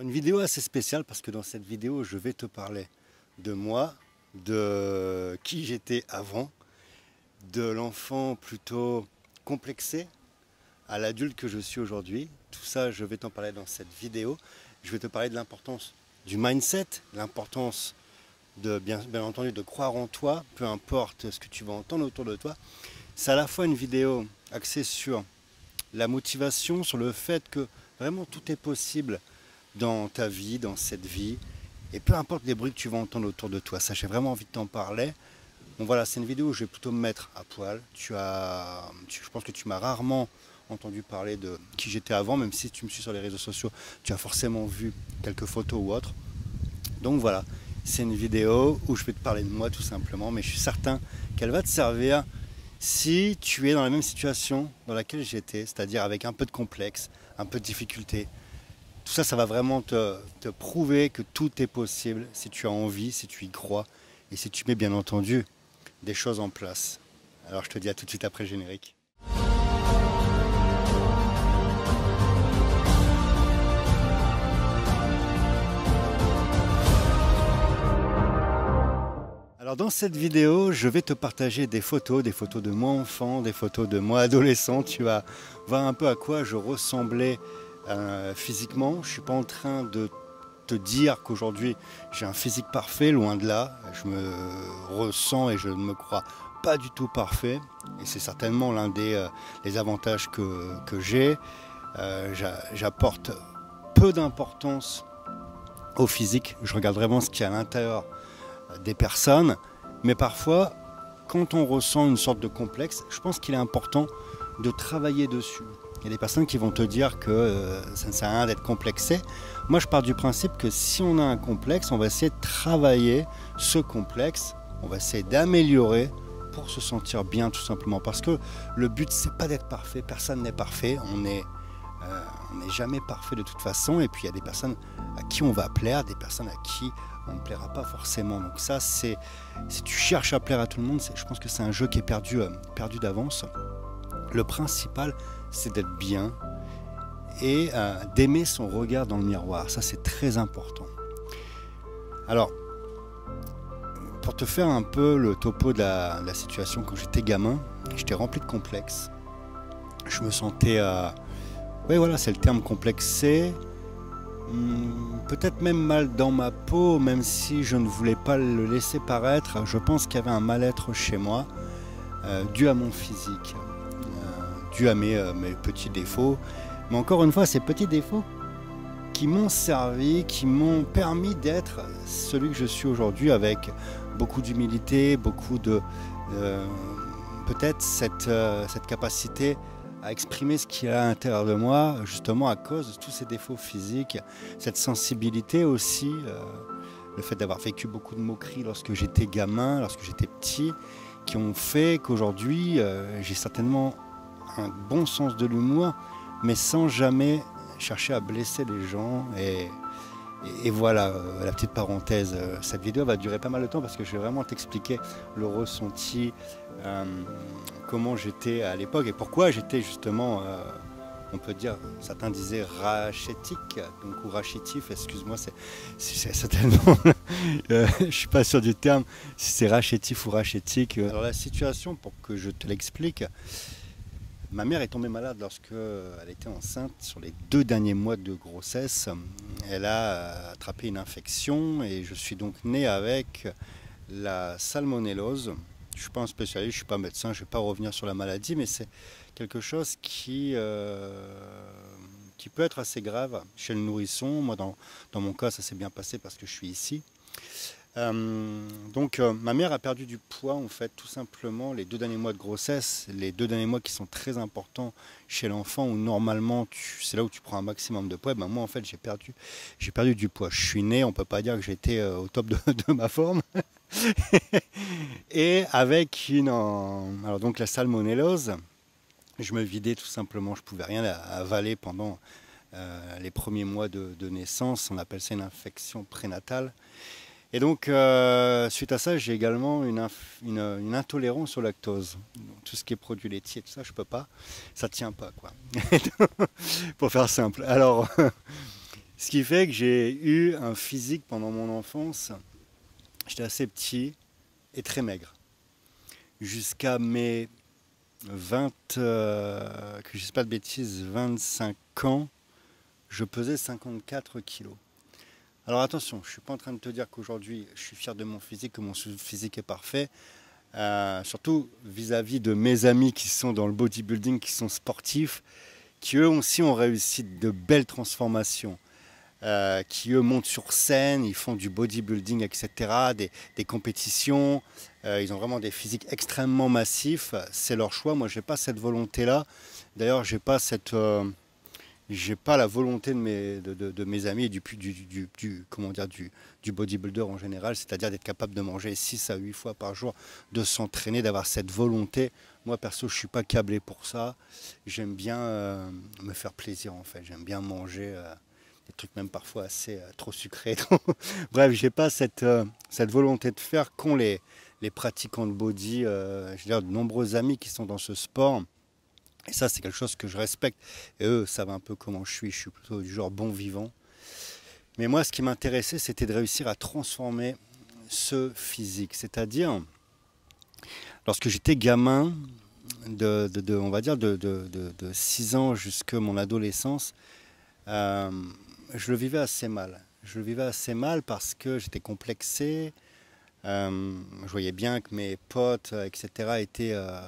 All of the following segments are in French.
une vidéo assez spéciale parce que dans cette vidéo, je vais te parler de moi, de qui j'étais avant, de l'enfant plutôt complexé à l'adulte que je suis aujourd'hui. Tout ça, je vais t'en parler dans cette vidéo. Je vais te parler de l'importance du mindset, l'importance de bien, bien entendu de croire en toi, peu importe ce que tu vas entendre autour de toi. C'est à la fois une vidéo axée sur la motivation, sur le fait que vraiment tout est possible dans ta vie, dans cette vie. Et peu importe les bruits que tu vas entendre autour de toi, ça j'ai vraiment envie de t'en parler. Bon voilà, c'est une vidéo où je vais plutôt me mettre à poil. Tu as, je pense que tu m'as rarement entendu parler de qui j'étais avant, même si tu me suis sur les réseaux sociaux, tu as forcément vu quelques photos ou autres. Donc voilà, c'est une vidéo où je vais te parler de moi tout simplement, mais je suis certain qu'elle va te servir si tu es dans la même situation dans laquelle j'étais, c'est-à-dire avec un peu de complexe, un peu de difficulté, tout ça, ça va vraiment te, prouver que tout est possible si tu as envie, si tu y crois et si tu mets bien entendu des choses en place. Alors je te dis à tout de suite après le générique. Alors dans cette vidéo, je vais te partager des photos, des photos de moi enfant, des photos de moi adolescent. Tu vas voir un peu à quoi je ressemblais euh, physiquement. Je ne suis pas en train de te dire qu'aujourd'hui j'ai un physique parfait, loin de là. Je me ressens et je ne me crois pas du tout parfait. Et c'est certainement l'un des euh, avantages que, j'ai. Euh, j'apporte peu d'importance au physique. Je regarde vraiment ce qu'il y a à l'intérieur des personnes. Mais parfois, quand on ressent une sorte de complexe, je pense qu'il est important de travailler dessus. Il y a des personnes qui vont te dire que euh, ça ne sert à rien d'être complexé. Moi, je pars du principe que si on a un complexe, on va essayer de travailler ce complexe, on va essayer d'améliorer pour se sentir bien tout simplement. Parce que le but, c'est pas d'être parfait, personne n'est parfait, on est euh, on n'est jamais parfait de toute façon. Et puis il y a des personnes à qui on va plaire, des personnes à qui on ne plaira pas forcément. Donc ça, c'est si tu cherches à plaire à tout le monde, je pense que c'est un jeu qui est perdu, euh, perdu d'avance. Le principal, c'est d'être bien et euh, d'aimer son regard dans le miroir. Ça, c'est très important. Alors, pour te faire un peu le topo de la, situation quand j'étais gamin, j'étais rempli de complexes. Je me sentais, euh, oui voilà, c'est le terme complexé, hmm, peut-être même mal dans ma peau, même si je ne voulais pas le laisser paraître. Je pense qu'il y avait un mal-être chez moi, euh, dû à mon physique dû à mes, euh, mes petits défauts. Mais encore une fois, ces petits défauts qui m'ont servi, qui m'ont permis d'être celui que je suis aujourd'hui avec beaucoup d'humilité, beaucoup de... Euh, peut-être cette, euh, cette capacité à exprimer ce qu'il y a à l'intérieur de moi, justement à cause de tous ces défauts physiques, cette sensibilité aussi, le fait d'avoir vécu beaucoup de moqueries lorsque j'étais gamin, lorsque j'étais petit, qui ont fait qu'aujourd'hui j'ai certainement un bon sens de l'humour, mais sans jamais chercher à blesser les gens. Et, voilà, euh, la petite parenthèse. Euh, cette vidéo va durer pas mal de temps parce que je vais vraiment t'expliquer le ressenti, euh, comment j'étais à l'époque et pourquoi j'étais justement, on peut dire, certains disaient rachétique, donc ou rachitif, excuse-moi, c'est tellement. je suis pas sûr du terme, si c'est rachétif ou rachétique. Alors la situation, pour que je te l'explique, Ma mère est tombée malade lorsque elle était enceinte sur les deux derniers mois de grossesse. Elle a attrapé une infection et je suis donc né avec la salmonellose. Je ne suis pas un spécialiste, je ne suis pas médecin, je ne vais pas revenir sur la maladie, mais c'est quelque chose qui, euh, qui peut être assez grave chez le nourrisson. Moi, dans, dans mon cas, ça s'est bien passé parce que je suis ici. Euh, donc euh, ma mère a perdu du poids en fait tout simplement les deux derniers mois de grossesse, les deux derniers mois qui sont très importants chez l'enfant où normalement c'est là où tu prends un maximum de poids. Ben, moi en fait j'ai perdu perdu du poids. Je suis né, on peut pas dire que j'étais euh, au top de, ma forme. et avec une alors donc la salmonellose, je me vidais tout simplement, je pouvais rien avaler pendant les premiers mois de naissance. On appelle ça une infection prénatale. Et donc, euh, suite à ça, j'ai également une, intolérance au lactose. tout ce qui est produit laitier, tout ça, je peux pas. Ça tient pas, quoi. Pour faire simple. Alors, Ce qui fait que j'ai eu un physique pendant mon enfance. J'étais assez petit et très maigre. Jusqu'à mes 20, euh, je ne sais pas de bêtises, 25 ans, je pesais 54 kilos. Alors attention, je ne suis pas en train de te dire qu'aujourd'hui je suis fier de mon physique, que mon physique est parfait. Euh, surtout vis-à-vis de mes amis qui sont dans le bodybuilding, qui sont sportifs, qui eux aussi ont réussi de belles transformations. Euh, qui eux montent sur scène, ils font du bodybuilding, etc., des, compétitions, euh, ils ont vraiment des physiques extrêmement massifs, c'est leur choix, moi j'ai pas cette volonté-là, d'ailleurs j'ai pas cette... Euh, j'ai pas la volonté de mes, de, mes amis et du, du, du, comment dire, du, du bodybuilder en général, c'est-à-dire d'être capable de manger 6 à 8 fois par jour, de s'entraîner, d'avoir cette volonté. Moi perso, je suis pas câblé pour ça. J'aime bien me faire plaisir en fait. J'aime bien manger des trucs même parfois assez euh, trop sucrés. Bref, j'ai pas cette, euh, cette volonté de faire qu'ont les, les pratiquants de body. Euh, dire, de nombreux amis qui sont dans ce sport. Et ça, c'est quelque chose que je respecte. Et eux savent un peu comment je suis. Je suis plutôt du genre bon vivant. Mais moi, ce qui m'intéressait, c'était de réussir à transformer ce physique. C'est-à-dire, lorsque j'étais gamin, de, de, on va dire de, de, de 6 ans jusqu'à mon adolescence, euh, je le vivais assez mal. Je le vivais assez mal parce que j'étais complexé. Euh, je voyais bien que mes potes, etc., étaient, euh,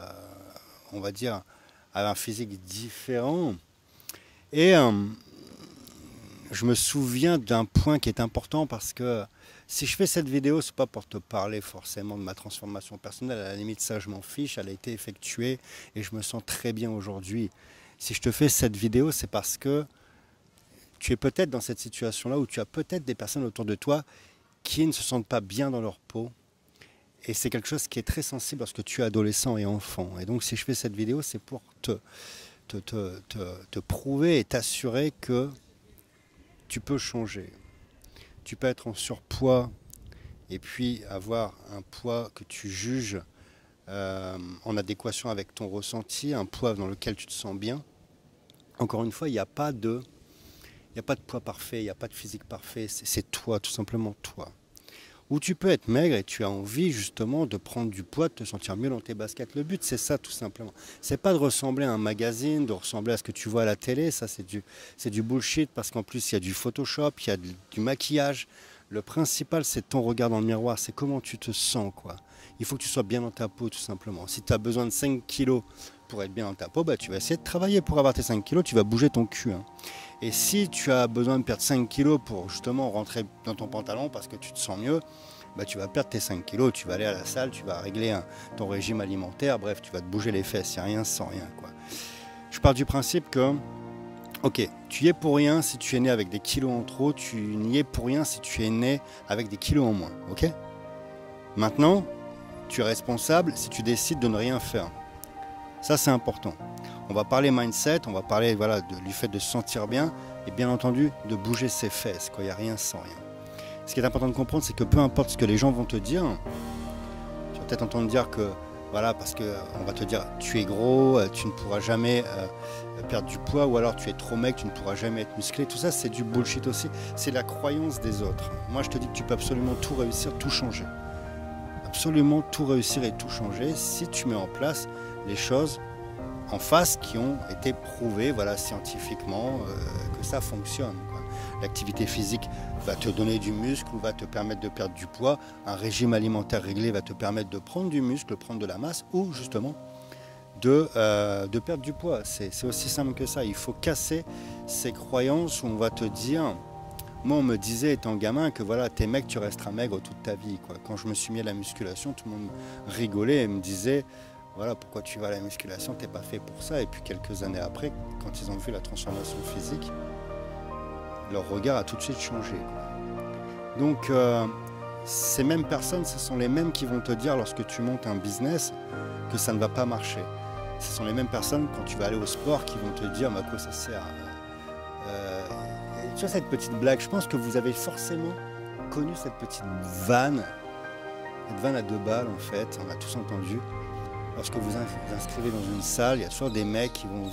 on va dire, avaient un physique différent. Et euh, je me souviens d'un point qui est important parce que si je fais cette vidéo, c'est pas pour te parler forcément de ma transformation personnelle. À la limite, ça, je m'en fiche. Elle a été effectuée et je me sens très bien aujourd'hui. Si je te fais cette vidéo, c'est parce que tu es peut-être dans cette situation-là où tu as peut-être des personnes autour de toi qui ne se sentent pas bien dans leur peau. Et c'est quelque chose qui est très sensible lorsque tu es adolescent et enfant. Et donc si je fais cette vidéo, c'est pour te, te, te, te prouver et t'assurer que tu peux changer. Tu peux être en surpoids et puis avoir un poids que tu juges euh, en adéquation avec ton ressenti, un poids dans lequel tu te sens bien. Encore une fois, il n'y a pas de il n'y a pas de poids parfait, il n'y a pas de physique parfait, c'est toi, tout simplement toi. Ou tu peux être maigre et tu as envie justement de prendre du poids, de te sentir mieux dans tes baskets. Le but, c'est ça tout simplement. C'est pas de ressembler à un magazine, de ressembler à ce que tu vois à la télé. Ça, c'est du, du bullshit parce qu'en plus, il y a du Photoshop, il y a du maquillage. Le principal, c'est ton regard dans le miroir, c'est comment tu te sens. quoi. Il faut que tu sois bien dans ta peau, tout simplement. Si tu as besoin de 5 kilos pour être bien dans ta peau, bah, tu vas essayer de travailler pour avoir tes 5 kilos, tu vas bouger ton cul. Hein. Et si tu as besoin de perdre 5 kilos pour justement rentrer dans ton pantalon parce que tu te sens mieux, bah, tu vas perdre tes 5 kilos, tu vas aller à la salle, tu vas régler ton régime alimentaire, bref, tu vas te bouger les fesses, il n'y a rien sans rien. Je pars du principe que, ok, tu y es pour rien si tu es né avec des kilos en trop, tu n'y es pour rien si tu es né avec des kilos en moins, ok? Maintenant, tu es responsable si tu décides de ne rien faire. Ça, c'est important. On va parler mindset, on va parler voilà, du fait de se sentir bien et bien entendu de bouger ses fesses. Il n'y a rien sans rien. Ce qui est important de comprendre, c'est que peu importe ce que les gens vont te dire, tu vas peut-être entendre dire que voilà, parce qu'on va te dire tu es gros, euh, tu ne pourras jamais euh, perdre du poids, ou alors tu es trop mec, tu ne pourras jamais être musclé. Tout ça, c'est du bullshit aussi. C'est la croyance des autres. Moi, je te dis que tu peux absolument tout réussir, tout changer. Absolument tout réussir et tout changer si tu mets en place les choses en face qui ont été prouvées voilà, scientifiquement euh, que ça fonctionne. L'activité physique va te donner du muscle ou va te permettre de perdre du poids. Un régime alimentaire réglé va te permettre de prendre du muscle, prendre de la masse ou justement de, euh, de perdre du poids. C'est aussi simple que ça. Il faut casser ces croyances où on va te dire, moi on me disait étant gamin que voilà, t'es mec, tu resteras maigre toute ta vie. Quand je me suis mis à la musculation, tout le monde rigolait et me disait, voilà pourquoi tu vas à la musculation, t'es pas fait pour ça. Et puis quelques années après, quand ils ont vu la transformation physique, leur regard a tout de suite changé. Donc euh, ces mêmes personnes, ce sont les mêmes qui vont te dire lorsque tu montes un business que ça ne va pas marcher. Ce sont les mêmes personnes quand tu vas aller au sport qui vont te dire à quoi ça sert. Vois cette petite blague, je pense que vous avez forcément connu cette petite vanne, cette vanne à deux balles en fait, on a tous entendu lorsque vous vous inscrivez dans une salle, il y a toujours des mecs qui vont vous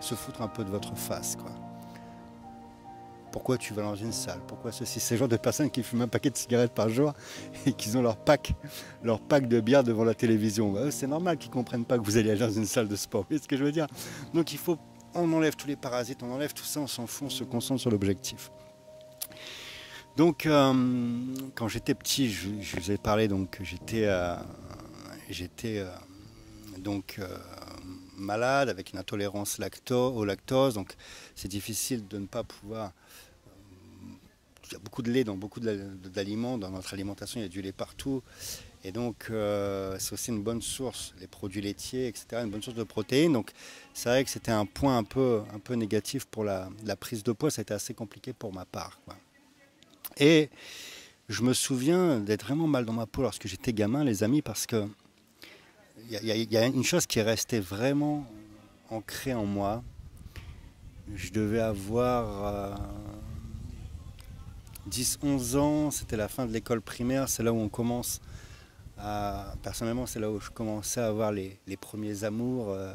se foutre un peu de votre face. Quoi. Pourquoi tu vas dans une salle? Pourquoi ceci? Ces genre de personnes qui fument un paquet de cigarettes par jour et qui ont leur pack, leur pack de bière devant la télévision. Bah, c'est normal qu'ils ne comprennent pas que vous allez aller dans une salle de sport. Vous voyez ce que je veux dire? Donc il faut, on enlève tous les parasites, on enlève tout ça, on s'en fout, on se concentre sur l'objectif. Donc, euh, quand j'étais petit, je, vous ai parlé, donc j'étais, euh, euh, donc malade avec une intolérance au lactose, donc c'est difficile de ne pas pouvoir. Il y a beaucoup de lait dans beaucoup d'aliments, dans notre alimentation, il y a du lait partout. Et donc, c'est aussi une bonne source, les produits laitiers, etc., une bonne source de protéines. Donc, c'est vrai que c'était un point un peu, un peu négatif pour la, prise de poids. Ça a été assez compliqué pour ma part. Et je me souviens d'être vraiment mal dans ma peau lorsque j'étais gamin, les amis, parce que il y, a une chose qui est restée vraiment ancrée en moi. Je devais avoir 10-11 euh, ans, c'était la fin de l'école primaire, c'est là où on commence à... Personnellement, c'est là où je commençais à avoir les, premiers amours, euh,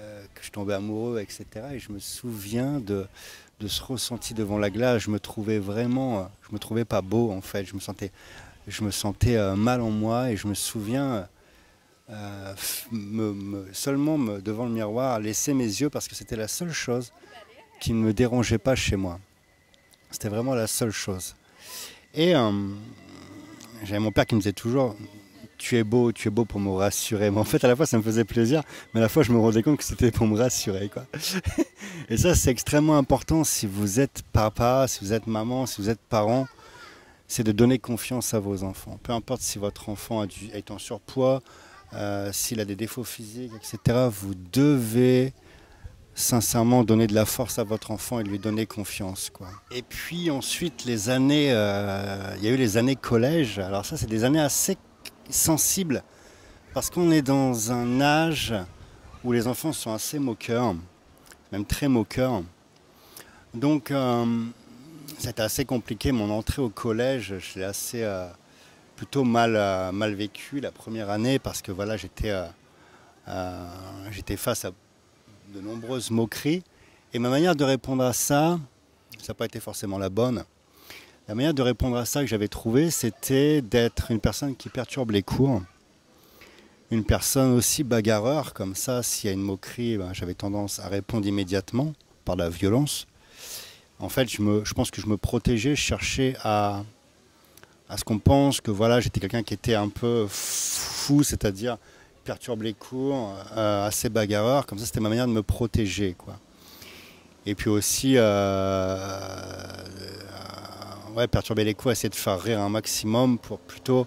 euh, que je tombais amoureux, etc. Et je me souviens de, de ce ressenti devant la glace. Je me trouvais vraiment, je me trouvais pas beau en fait. Je me sentais, euh, mal en moi et je me souviens seulement devant le miroir laisser mes yeux parce que c'était la seule chose qui ne me dérangeait pas chez moi. C'était vraiment la seule chose. Et j'avais mon père qui me disait toujours tu es beau, tu es beau pour me rassurer. Mais en fait, à la fois, ça me faisait plaisir, mais à la fois, je me rendais compte que c'était pour me rassurer. Quoi. Et ça, c'est extrêmement important si vous êtes papa, si vous êtes maman, si vous êtes parent, c'est de donner confiance à vos enfants. Peu importe si votre enfant est en surpoids, euh, s'il a des défauts physiques, etc., vous devez sincèrement donner de la force à votre enfant et lui donner confiance. Quoi. Et puis ensuite, les années, euh, il y a eu les années collège. Alors ça, c'est des années assez sensible parce qu'on est dans un âge où les enfants sont assez moqueurs, même très moqueurs. Donc, euh, c'était assez compliqué. Mon entrée au collège, je l'ai assez euh, plutôt mal, mal vécu la première année parce que voilà, j'étais, j'étais face à de nombreuses moqueries. Et ma manière de répondre à ça, ça n'a pas été forcément la bonne. La manière de répondre à ça que j'avais trouvé, c'était d'être une personne qui perturbe les cours. Une personne aussi bagarreur, comme ça, s'il y a une moquerie, ben, j'avais tendance à répondre immédiatement par la violence. En fait, je, me, je pense que je me protégeais, je cherchais à, à ce qu'on pense que voilà, j'étais quelqu'un qui était un peu fou, c'est-à-dire perturbe les cours, euh, assez bagarreur. Comme ça, c'était ma manière de me protéger. Quoi. Et puis aussi, euh, ouais, perturber les coups, essayer de faire rire un maximum pour plutôt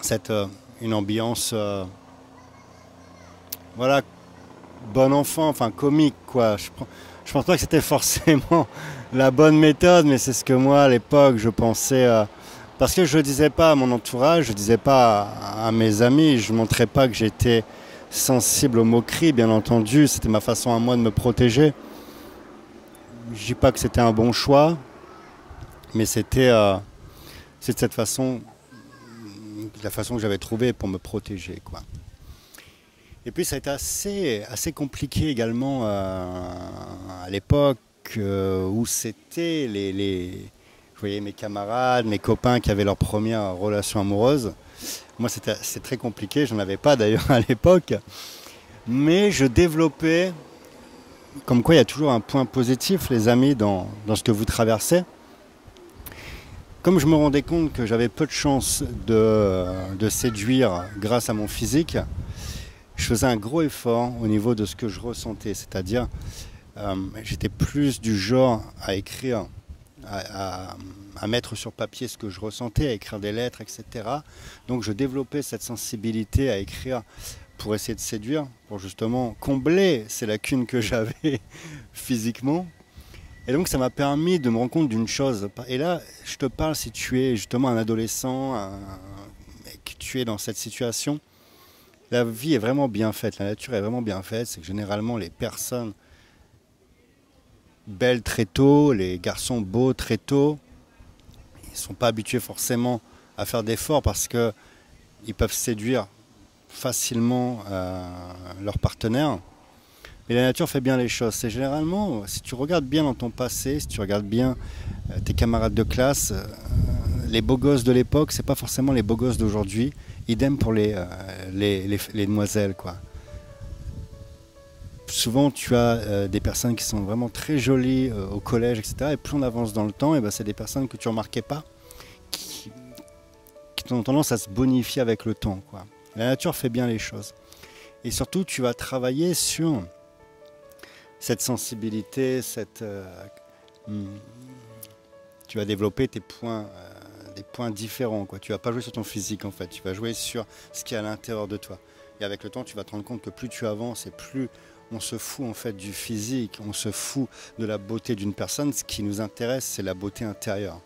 cette, euh, une ambiance, euh, voilà, bon enfant, enfin comique, quoi. Je, je pense pas que c'était forcément la bonne méthode, mais c'est ce que moi, à l'époque, je pensais. Parce que je ne disais pas à mon entourage, je ne disais pas à, mes amis, je ne montrais pas que j'étais sensible aux moqueries, bien entendu. C'était ma façon à moi de me protéger. Je ne dis pas que c'était un bon choix, mais c'était euh, de cette façon, la façon que j'avais trouvée pour me protéger. Quoi. Et puis ça a été assez, assez compliqué également euh, à l'époque euh, où c'était les, voyais mes camarades, mes copains qui avaient leur première relation amoureuse. Moi c'était très compliqué, j'en avais pas d'ailleurs à l'époque. Mais je développais, comme quoi il y a toujours un point positif les amis dans, dans ce que vous traversez comme je me rendais compte que j'avais peu de chance de, séduire grâce à mon physique, je faisais un gros effort au niveau de ce que je ressentais. C'est-à-dire, euh, j'étais plus du genre à écrire, à, mettre sur papier ce que je ressentais, à écrire des lettres, etc. Donc je développais cette sensibilité à écrire pour essayer de séduire, pour justement combler ces lacunes que j'avais physiquement et donc ça m'a permis de me rendre compte d'une chose. Et là, je te parle si tu es justement un adolescent, et que tu es dans cette situation. La vie est vraiment bien faite, la nature est vraiment bien faite. C'est que généralement les personnes belles très tôt, les garçons beaux très tôt, ils ne sont pas habitués forcément à faire d'efforts parce qu'ils peuvent séduire facilement euh, leur partenaire. Mais la nature fait bien les choses. C'est généralement, si tu regardes bien dans ton passé, si tu regardes bien euh, tes camarades de classe, euh, les beaux gosses de l'époque, c'est pas forcément les beaux gosses d'aujourd'hui. Idem pour les, les, les, demoiselles, quoi. Souvent, tu as des personnes qui sont vraiment très jolies au collège, etc. Et plus on avance dans le temps, et ben, c'est des personnes que tu remarquais pas, qui, ont tendance à se bonifier avec le temps. La nature fait bien les choses. Et surtout, tu vas travailler sur cette sensibilité, euh, hmm, tu vas développer tes points, euh, des points différents. Quoi. Tu vas pas jouer sur ton physique en fait, tu vas jouer sur ce qui est à l'intérieur de toi. Et avec le temps, tu vas te rendre compte que plus tu avances et plus on se fout en fait du physique, on se fout de la beauté d'une personne. Ce qui nous intéresse, c'est la beauté intérieure.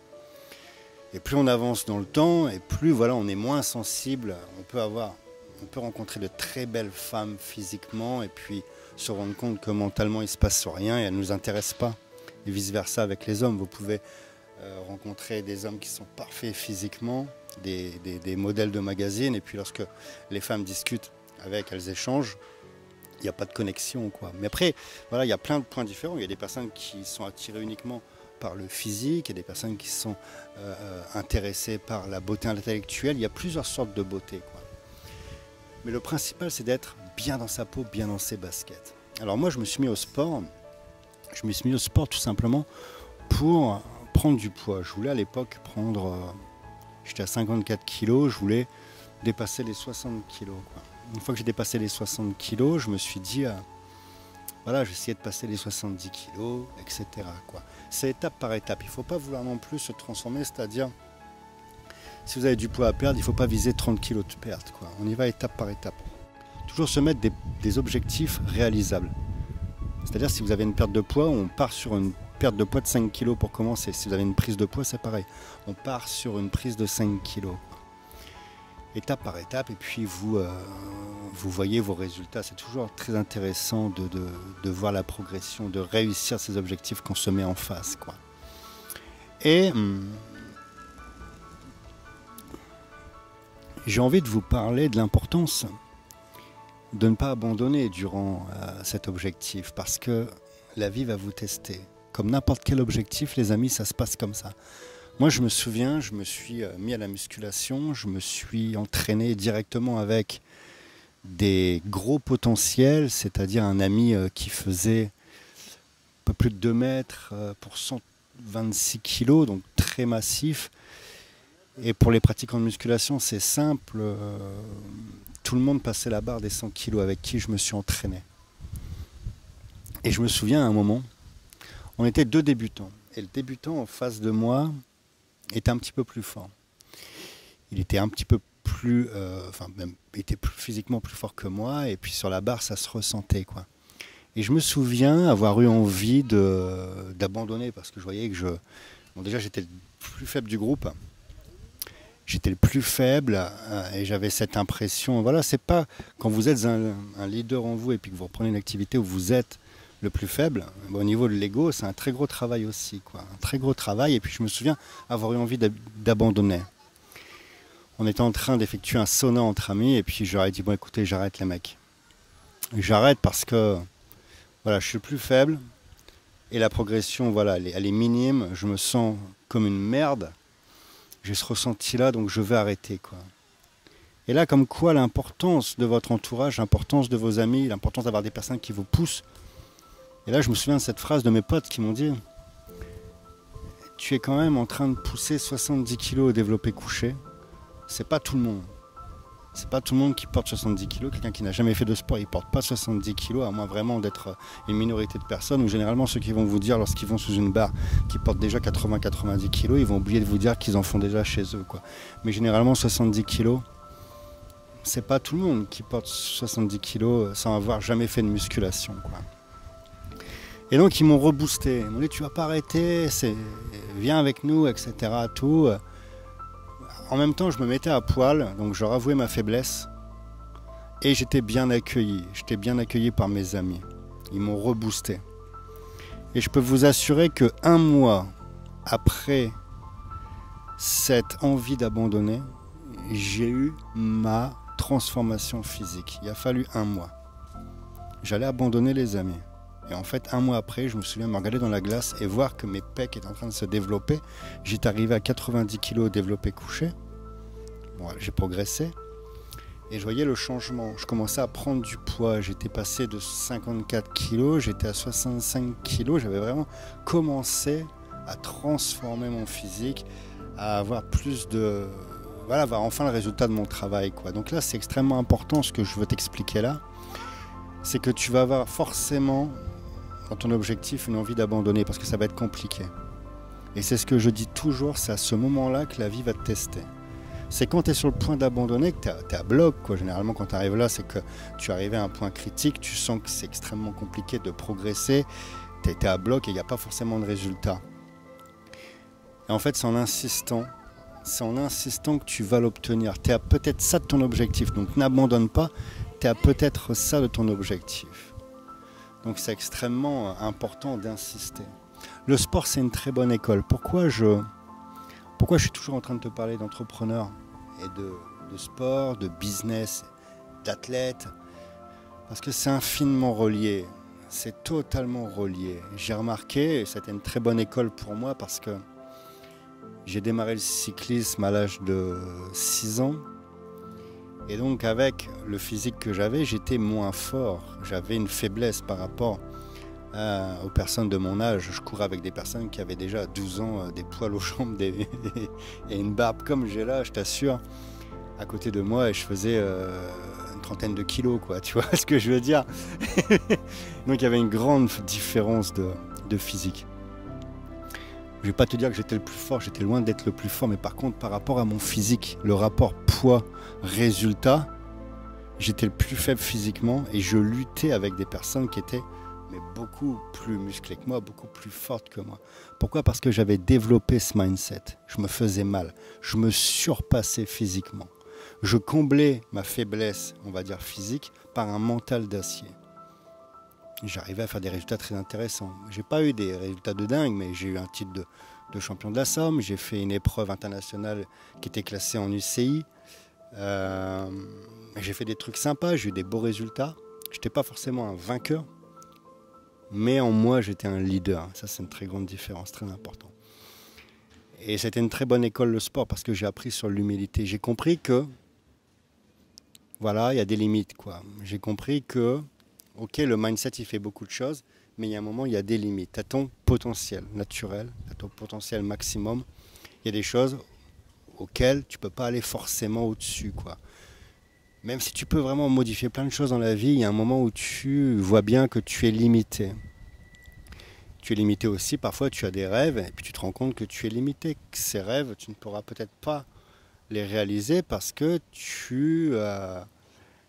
Et plus on avance dans le temps, et plus voilà, on est moins sensible. On peut avoir, on peut rencontrer de très belles femmes physiquement, et puis se rendre compte que mentalement il se passe rien et elle ne nous intéresse pas. Et vice-versa avec les hommes. Vous pouvez euh, rencontrer des hommes qui sont parfaits physiquement, des, modèles de magazines, et puis lorsque les femmes discutent avec, elles échangent, il n'y a pas de connexion. Quoi. Mais après, voilà, il y a plein de points différents. Il y a des personnes qui sont attirées uniquement par le physique, il y a des personnes qui sont euh, euh, intéressées par la beauté intellectuelle. Il y a plusieurs sortes de beauté. Quoi. Mais le principal, c'est d'être bien dans sa peau, bien dans ses baskets. Alors moi, je me suis mis au sport. Je me suis mis au sport tout simplement pour prendre du poids. Je voulais à l'époque prendre... Euh, j'étais à 54 kilos, je voulais dépasser les 60 kilos. Une fois que j'ai dépassé les 60 kilos, je me suis dit, euh, voilà, j'essayais de passer les 70 kilos, etc. C'est étape par étape. Il ne faut pas vouloir non plus se transformer, c'est-à-dire, si vous avez du poids à perdre, il ne faut pas viser 30 kilos de perte. Quoi. On y va étape par étape toujours se mettre des, objectifs réalisables. C'est-à-dire si vous avez une perte de poids, on part sur une perte de poids de 5 kg pour commencer. Si vous avez une prise de poids, c'est pareil. On part sur une prise de 5 kg. Étape par étape, et puis vous, euh, vous voyez vos résultats. C'est toujours très intéressant de, voir la progression, de réussir ces objectifs qu'on se met en face. Quoi. Et hum, j'ai envie de vous parler de l'importance de ne pas abandonner durant euh, cet objectif parce que la vie va vous tester. Comme n'importe quel objectif, les amis, ça se passe comme ça. Moi, je me souviens, je me suis euh, mis à la musculation, je me suis entraîné directement avec des gros potentiels, c'est-à-dire un ami euh, qui faisait pas plus de 2 mètres pour 126 kilos, donc très massif. Et pour les pratiquants de musculation, c'est simple tout le monde passait la barre des 100 kilos avec qui je me suis entraîné. Et je me souviens à un moment, on était deux débutants. Et le débutant en face de moi était un petit peu plus fort. Il était un petit peu plus, euh, enfin même, était physiquement plus fort que moi. Et puis sur la barre, ça se ressentait quoi. Et je me souviens avoir eu envie d'abandonner parce que je voyais que je, bon déjà j'étais le plus faible du groupe j'étais le plus faible euh, et j'avais cette impression. Voilà, c'est pas quand vous êtes un, leader en vous et puis que vous reprenez une activité où vous êtes le plus faible. au niveau de l'ego, c'est un très gros travail aussi, quoi. Un très gros travail. Et puis je me souviens avoir eu envie d'abandonner. On était en train d'effectuer un sauna entre amis et puis j'aurais dit bon écoutez j'arrête les mecs. J'arrête parce que voilà je suis plus faible et la progression voilà elle est minime. Je me sens comme une merde j'ai ce ressenti-là, donc je vais arrêter. Quoi. Et là, comme quoi l'importance de votre entourage, l'importance de vos amis, l'importance d'avoir des personnes qui vous poussent. Et là, je me souviens de cette phrase de mes potes qui m'ont dit Tu es quand même en train de pousser 70 kilos au développé couché. C'est pas tout le monde. C'est pas tout le monde qui porte 70 kg. Quelqu'un qui n'a jamais fait de sport, il porte pas 70 kg, à moins vraiment d'être une minorité de personnes. Ou généralement, ceux qui vont vous dire, lorsqu'ils vont sous une barre, qui portent déjà 80-90 kg, ils vont oublier de vous dire qu'ils en font déjà chez eux. Mais généralement, 70 kg, c'est pas tout le monde qui porte 70 kg sans avoir jamais fait de musculation. Et donc, ils m'ont reboosté. Ils m'ont dit, tu vas pas arrêter, viens avec nous, etc. Tout en même temps, je me mettais à poil, donc je avoué ma faiblesse. Et j'étais bien accueilli. J'étais bien accueilli par mes amis. Ils m'ont reboosté. Et je peux vous assurer que un mois après cette envie d'abandonner, j'ai eu ma transformation physique. Il a fallu un mois. j'allais abandonner les amis. Et en fait, un mois après, je me souviens me regarder dans la glace et voir que mes pecs étaient en train de se développer. J'étais arrivé à 90 kg développé couché. Bon, j'ai progressé. Et je voyais le changement. Je commençais à prendre du poids. J'étais passé de 54 kg, j'étais à 65 kg. J'avais vraiment commencé à transformer mon physique, à avoir plus de. Voilà, avoir enfin le résultat de mon travail. Donc là, c'est extrêmement important ce que je veux t'expliquer là. C'est que tu vas avoir forcément dans ton objectif une envie d'abandonner parce que ça va être compliqué. Et c'est ce que je dis toujours, c'est à ce moment-là que la vie va te tester. C'est quand tu es sur le point d'abandonner que tu es, à bloc. Quoi. Généralement, quand tu arrives là, c'est que tu es arrivé à un point critique, tu sens que c'est extrêmement compliqué de progresser, tu es, à bloc et il n'y a pas forcément de résultat. Et en fait, c'est en insistant, c'est en insistant que tu vas l'obtenir. Tu à peut-être ça de ton objectif, donc n'abandonne pas, tu à peut-être ça de ton objectif. Donc c'est extrêmement important d'insister. Le sport, c'est une très bonne école. Pourquoi je, suis toujours en train de te parler d'entrepreneur et de, sport, de business, d'athlète? Parce que c'est infiniment relié. C'est totalement relié. J'ai remarqué, c'était une très bonne école pour moi parce que j'ai démarré le cyclisme à l'âge de 6 ans. Et donc avec le physique que j'avais, j'étais moins fort. J'avais une faiblesse par rapport aux personnes de mon âge. Je courais avec des personnes qui avaient déjà 12 ans, euh, des poils aux jambes des... et une barbe comme j'ai là, je t'assure, à côté de moi et je faisais euh, une trentaine de kilos, quoi. Tu vois ce que je veux dire? Donc il y avait une grande différence de, de physique. Je vais pas te dire que j'étais le plus fort, j'étais loin d'être le plus fort, mais par contre, par rapport à mon physique, le rapport poids-résultat, j'étais le plus faible physiquement et je luttais avec des personnes qui étaient beaucoup plus musclées que moi, beaucoup plus fortes que moi. Pourquoi? Parce que j'avais développé ce mindset. Je me faisais mal, je me surpassais physiquement. Je comblais ma faiblesse, on va dire physique, par un mental d'acier j'arrivais à faire des résultats très intéressants. J'ai pas eu des résultats de dingue, mais j'ai eu un titre de, champion de la Somme. J'ai fait une épreuve internationale qui était classée en UCI. Euh, j'ai fait des trucs sympas, j'ai eu des beaux résultats. Je n'étais pas forcément un vainqueur, mais en moi, j'étais un leader. Ça, c'est une très grande différence, très important. Et c'était une très bonne école le sport parce que j'ai appris sur l'humilité. J'ai compris que, voilà, il y a des limites. J'ai compris que ok, le mindset, il fait beaucoup de choses, mais il y a un moment, il y a des limites. Tu as ton potentiel naturel, tu as ton potentiel maximum. Il y a des choses auxquelles tu ne peux pas aller forcément au-dessus. quoi. Même si tu peux vraiment modifier plein de choses dans la vie, il y a un moment où tu vois bien que tu es limité. Tu es limité aussi, parfois tu as des rêves, et puis tu te rends compte que tu es limité, que ces rêves, tu ne pourras peut-être pas les réaliser parce que tu... Euh,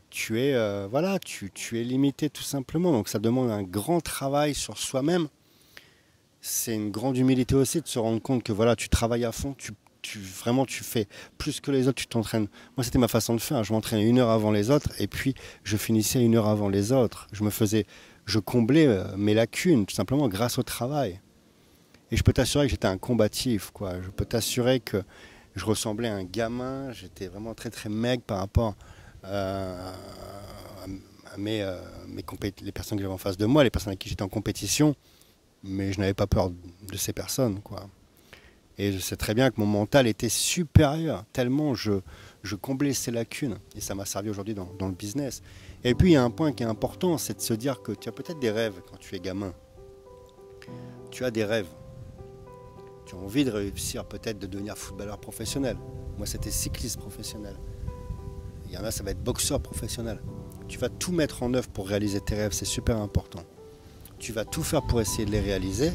tu es, euh, voilà, tu, es limité tout simplement. Donc ça demande un grand travail sur soi-même. C'est une grande humilité aussi de se rendre compte que voilà, tu travailles à fond, tu, vraiment tu fais plus que les autres, tu t'entraînes. Moi c'était ma façon de faire, je m'entraînais une heure avant les autres et puis je finissais une heure avant les autres. Je me faisais, je comblais euh, mes lacunes tout simplement grâce au travail. Et je peux t'assurer que j'étais un combatif, quoi. Je peux t'assurer que je ressemblais à un gamin, j'étais vraiment très très maigre par rapport à mes, euh, mes les personnes que j'avais en face de moi, les personnes avec qui j'étais en compétition, mais je n'avais pas peur de ces personnes. Quoi. Et je sais très bien que mon mental était supérieur, tellement je, comblais ces lacunes. Et ça m'a servi aujourd'hui dans, le business. Et puis il y a un point qui est important, c'est de se dire que tu as peut-être des rêves quand tu es gamin. Tu as des rêves. Tu as envie de réussir peut-être de devenir footballeur professionnel. Moi c'était cycliste professionnel. Il y en a, ça va être boxeur professionnel. Tu vas tout mettre en œuvre pour réaliser tes rêves, c'est super important. Tu vas tout faire pour essayer de les réaliser.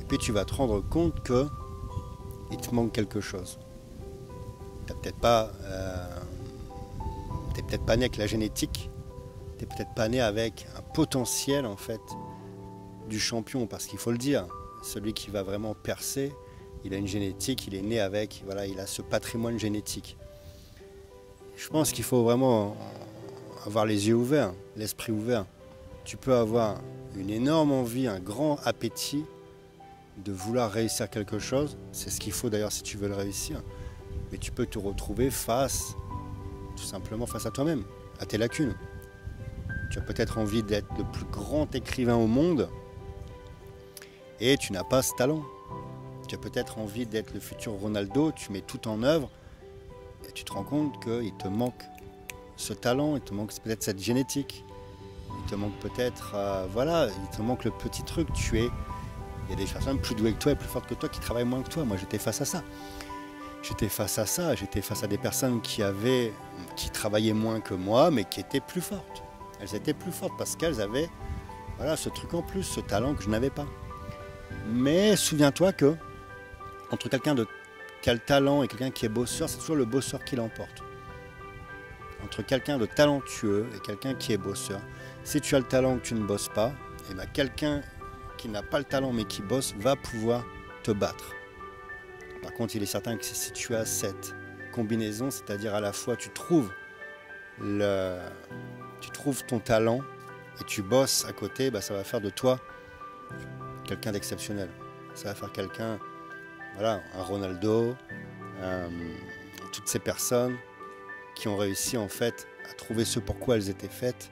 Et puis tu vas te rendre compte que il te manque quelque chose. Tu peut-être. Euh, peut-être pas né avec la génétique. Tu n'es peut-être pas né avec un potentiel en fait du champion, parce qu'il faut le dire, celui qui va vraiment percer, il a une génétique, il est né avec, voilà, il a ce patrimoine génétique. Je pense qu'il faut vraiment avoir les yeux ouverts, l'esprit ouvert. Tu peux avoir une énorme envie, un grand appétit de vouloir réussir quelque chose. C'est ce qu'il faut d'ailleurs si tu veux le réussir. Mais tu peux te retrouver face, tout simplement face à toi-même, à tes lacunes. Tu as peut-être envie d'être le plus grand écrivain au monde et tu n'as pas ce talent. Tu as peut-être envie d'être le futur Ronaldo, tu mets tout en œuvre tu te rends compte qu'il te manque ce talent, il te manque peut-être cette génétique, il te manque peut-être, euh, voilà, il te manque le petit truc. Tu es, il y a des personnes plus douées que toi et plus fortes que toi qui travaillent moins que toi. Moi, j'étais face à ça. J'étais face à ça. J'étais face à des personnes qui avaient, qui travaillaient moins que moi, mais qui étaient plus fortes. Elles étaient plus fortes parce qu'elles avaient, voilà, ce truc en plus, ce talent que je n'avais pas. Mais souviens-toi que entre quelqu'un de quel talent et quelqu'un qui est bosseur, c'est toujours le bosseur qui l'emporte. Entre quelqu'un de talentueux et quelqu'un qui est bosseur, si tu as le talent que tu ne bosses pas, et eh ben quelqu'un qui n'a pas le talent mais qui bosse va pouvoir te battre. Par contre, il est certain que si tu as cette combinaison, c'est-à-dire à la fois tu trouves, le, tu trouves ton talent et tu bosses à côté, bah, ça va faire de toi quelqu'un d'exceptionnel. Ça va faire quelqu'un, voilà, un Ronaldo, toutes ces personnes qui ont réussi en fait à trouver ce pourquoi elles étaient faites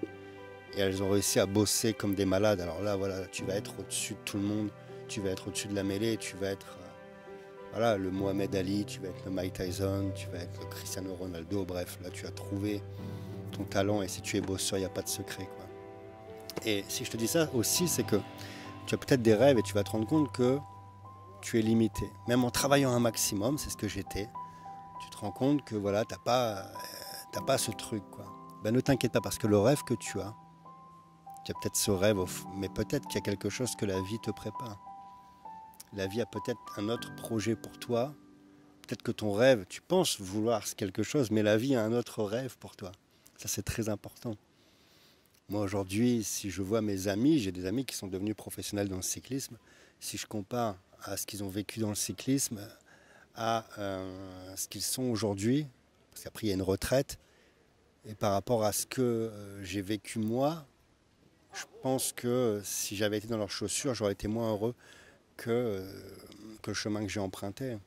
et elles ont réussi à bosser comme des malades. Alors là, voilà, tu vas être au-dessus de tout le monde, tu vas être au-dessus de la mêlée, tu vas être euh, voilà, le Mohamed Ali, tu vas être le Mike Tyson, tu vas être le Cristiano Ronaldo, bref, là tu as trouvé ton talent et si tu es bosseur, il n'y a pas de secret. Quoi. Et si je te dis ça aussi, c'est que tu as peut-être des rêves et tu vas te rendre compte que tu es limité. Même en travaillant un maximum, c'est ce que j'étais, tu te rends compte que voilà, tu n'as pas, euh, pas ce truc. Quoi. Ben, ne t'inquiète pas parce que le rêve que tu as, tu as peut-être ce rêve, mais peut-être qu'il y a quelque chose que la vie te prépare. La vie a peut-être un autre projet pour toi. Peut-être que ton rêve, tu penses vouloir quelque chose, mais la vie a un autre rêve pour toi. Ça, c'est très important. Moi, aujourd'hui, si je vois mes amis, j'ai des amis qui sont devenus professionnels dans le cyclisme. Si je compare à ce qu'ils ont vécu dans le cyclisme, à euh, ce qu'ils sont aujourd'hui, parce qu'après, il y a une retraite, et par rapport à ce que euh, j'ai vécu moi, je pense que si j'avais été dans leurs chaussures, j'aurais été moins heureux que, le chemin que j'ai emprunté.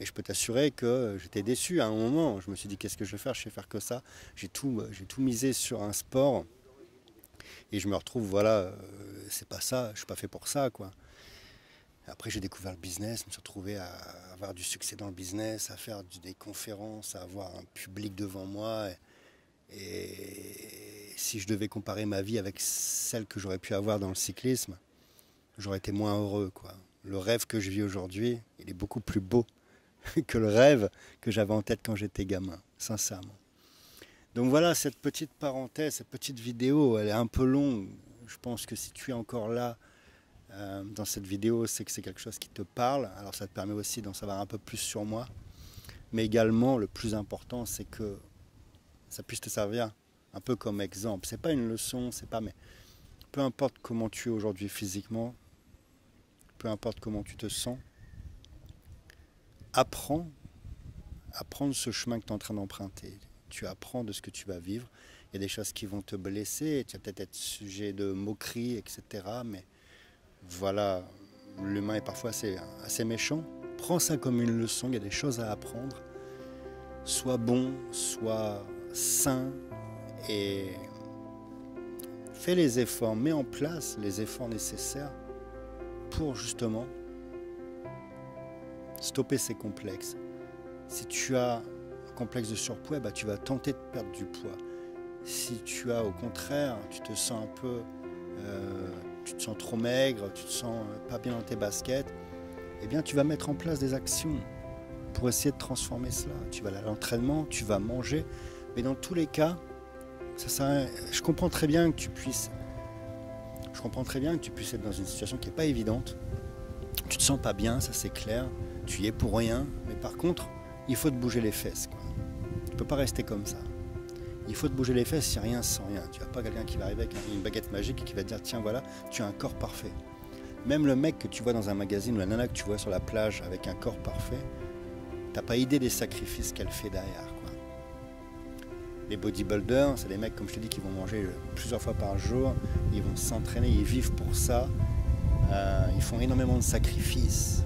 Et je peux t'assurer que j'étais déçu à un moment. Je me suis dit, qu'est-ce que je vais faire? Je sais faire que ça. J'ai tout, misé sur un sport. Et je me retrouve, voilà, euh, c'est pas ça, je suis pas fait pour ça, quoi. Après, j'ai découvert le business, je me suis retrouvé à avoir du succès dans le business, à faire des conférences, à avoir un public devant moi. et si je devais comparer ma vie avec celle que j'aurais pu avoir dans le cyclisme, j'aurais été moins heureux. Quoi. Le rêve que je vis aujourd'hui, il est beaucoup plus beau que le rêve que j'avais en tête quand j'étais gamin, sincèrement. Donc voilà, cette petite parenthèse, cette petite vidéo, elle est un peu longue. Je pense que si tu es encore là euh, dans cette vidéo, c'est que c'est quelque chose qui te parle. Alors ça te permet aussi d'en savoir un peu plus sur moi. Mais également, le plus important, c'est que ça puisse te servir un peu comme exemple. C'est pas une leçon, c'est pas mais peu importe comment tu es aujourd'hui physiquement, peu importe comment tu te sens, apprends à prendre ce chemin que tu es en train d'emprunter. Tu apprends de ce que tu vas vivre. Il y a des choses qui vont te blesser, tu vas peut-être être sujet de moqueries, etc. Mais voilà, l'humain est parfois assez, méchant. Prends ça comme une leçon, il y a des choses à apprendre. Sois bon, sois sain et fais les efforts, mets en place les efforts nécessaires pour justement stopper ces complexes. Si tu as un complexe de surpoids, bah, tu vas tenter de perdre du poids. Si tu as au contraire, tu te sens un peu, euh, tu te sens trop maigre, tu te sens pas bien dans tes baskets, eh bien tu vas mettre en place des actions pour essayer de transformer cela. Tu vas à l'entraînement, tu vas manger, mais dans tous les cas, je comprends très bien que tu puisses je comprends très bien que tu puisses être dans une situation qui n'est pas évidente. Tu te sens pas bien, ça c'est clair. Tu y es pour rien. Mais par contre, il faut te bouger les fesses. Tu ne peux pas rester comme ça. Il faut te bouger les fesses, si rien sans rien. Tu n'as pas quelqu'un qui va arriver avec une baguette magique et qui va te dire tiens voilà, tu as un corps parfait. Même le mec que tu vois dans un magazine ou la nana que tu vois sur la plage avec un corps parfait, tu n'as pas idée des sacrifices qu'elle fait derrière les bodybuilders, c'est des mecs, comme je te dis, qui vont manger plusieurs fois par jour, ils vont s'entraîner, ils vivent pour ça. Euh, ils font énormément de sacrifices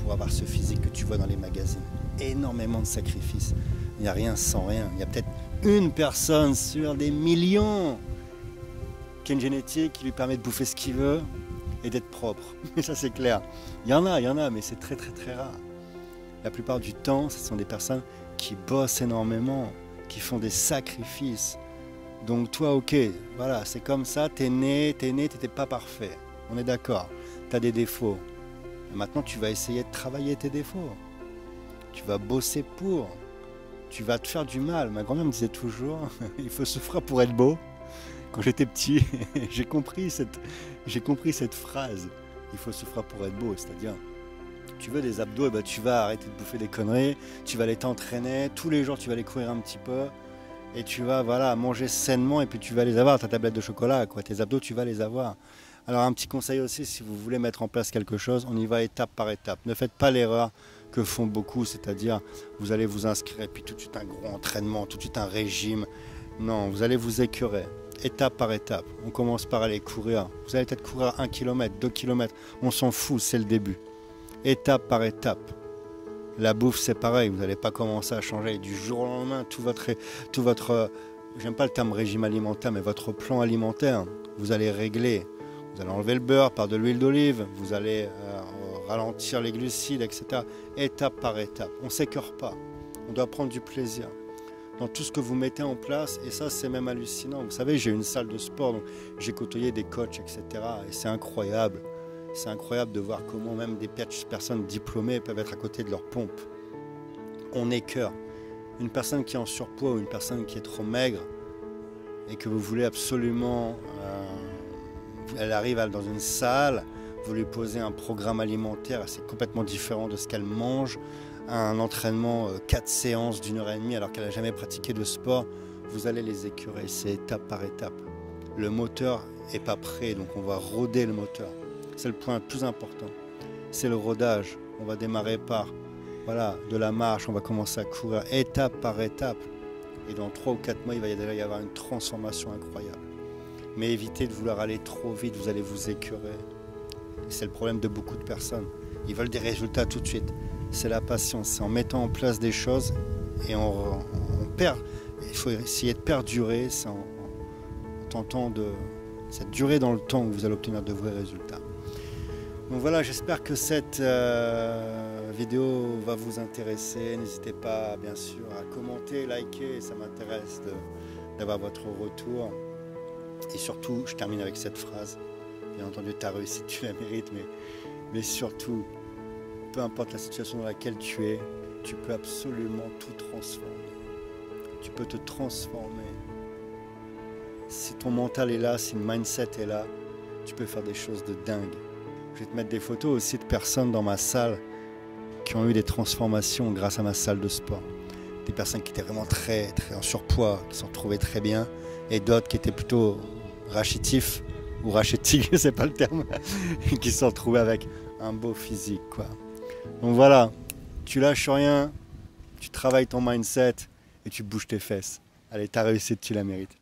pour avoir ce physique que tu vois dans les magazines. Énormément de sacrifices. Il n'y a rien sans rien. Il y a peut-être une personne sur des millions qui a une génétique qui lui permet de bouffer ce qu'il veut et d'être propre. Mais ça c'est clair. Il y en a, il y en a, mais c'est très très très rare. La plupart du temps, ce sont des personnes qui bossent énormément, qui font des sacrifices. Donc toi, ok, voilà, c'est comme ça, t'es né, t'es né, t'étais pas parfait. On est d'accord, t'as des défauts. maintenant, tu vas essayer de travailler tes défauts. Tu vas bosser pour. Tu vas te faire du mal. Ma grand-mère me disait toujours, il faut souffrir pour être beau. Quand j'étais petit, j'ai compris cette, phrase. Il faut souffrir pour être beau, c'est-à-dire tu veux des abdos, et eh ben, tu vas arrêter de bouffer des conneries, tu vas aller t'entraîner, tous les jours tu vas aller courir un petit peu, et tu vas voilà, manger sainement, et puis tu vas les avoir, ta tablette de chocolat, quoi. tes abdos, tu vas les avoir. Alors un petit conseil aussi, si vous voulez mettre en place quelque chose, on y va étape par étape. Ne faites pas l'erreur que font beaucoup, c'est-à-dire vous allez vous inscrire, et puis tout de suite un gros entraînement, tout de suite un régime. Non, vous allez vous écœurer étape par étape. On commence par aller courir. Vous allez peut-être courir un km, deux kilomètres. On s'en fout, c'est le début étape par étape. La bouffe, c'est pareil, vous n'allez pas commencer à changer du jour au lendemain tout votre, tout votre j'aime pas le terme régime alimentaire, mais votre plan alimentaire, vous allez régler. Vous allez enlever le beurre par de l'huile d'olive, vous allez euh, ralentir les glucides, etc. Étape par étape. On ne s'écœure pas. On doit prendre du plaisir dans tout ce que vous mettez en place. Et ça, c'est même hallucinant. Vous savez, j'ai une salle de sport, donc j'ai côtoyé des coachs, etc. Et c'est incroyable. C'est incroyable de voir comment même des personnes diplômées peuvent être à côté de leur pompe. On écœure. Une personne qui est en surpoids ou une personne qui est trop maigre et que vous voulez absolument... Euh, elle arrive dans une salle, vous lui posez un programme alimentaire assez complètement différent de ce qu'elle mange, un entraînement 4 euh, séances d'une heure et demie alors qu'elle n'a jamais pratiqué de sport, vous allez les écœurer, c'est étape par étape. Le moteur n'est pas prêt, donc on va rôder le moteur. C'est le point le plus important. C'est le rodage. On va démarrer par voilà, de la marche, on va commencer à courir étape par étape. Et dans 3 ou 4 mois, il va y avoir une transformation incroyable. Mais évitez de vouloir aller trop vite, vous allez vous écœurer. C'est le problème de beaucoup de personnes. Ils veulent des résultats tout de suite. C'est la patience, c'est en mettant en place des choses et on, perd. Il faut essayer de perdurer, c'est en, tentant de cette durée dans le temps où vous allez obtenir de vrais résultats. Donc voilà, j'espère que cette euh, vidéo va vous intéresser. N'hésitez pas, bien sûr, à commenter, liker. Ça m'intéresse d'avoir votre retour. Et surtout, je termine avec cette phrase. Bien entendu, ta réussite, tu la mérites, mais, mais surtout, peu importe la situation dans laquelle tu es, tu peux absolument tout transformer. Tu peux te transformer. Si ton mental est là, si le mindset est là, tu peux faire des choses de dingue. Je vais te mettre des photos aussi de personnes dans ma salle qui ont eu des transformations grâce à ma salle de sport. Des personnes qui étaient vraiment très, très en surpoids, qui s'en trouvaient très bien, et d'autres qui étaient plutôt rachitifs ou rachetiques, je sais pas le terme, qui s'en trouvaient avec un beau physique. Quoi. Donc voilà, tu lâches rien, tu travailles ton mindset et tu bouges tes fesses. Allez, ta réussite, tu la mérites.